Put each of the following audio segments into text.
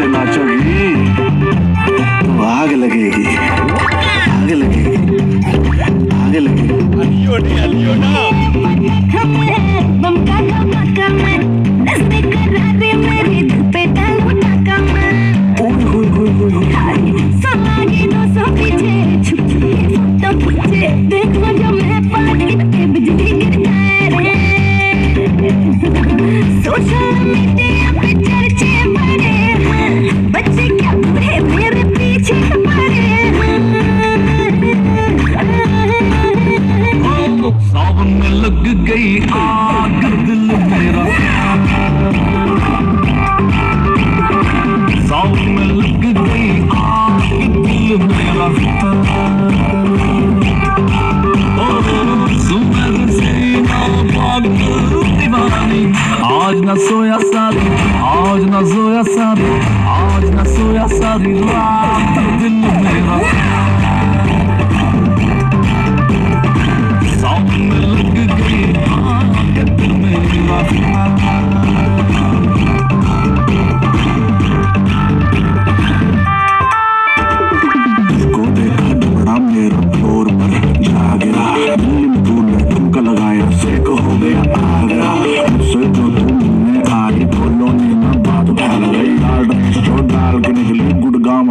से नाचोगी तो आग लगेगी। आग लगेगी। आग लगेगी। अलियोना सोशल गई। Ağacın soy asadı, Aonde nasceu asadı, ağacın soy asadı, ağacın soy asadı, ağacın soy asadı,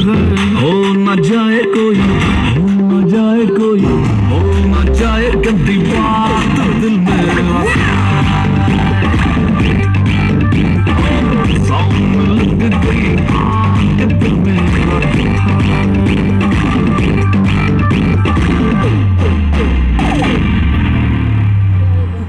Hmm.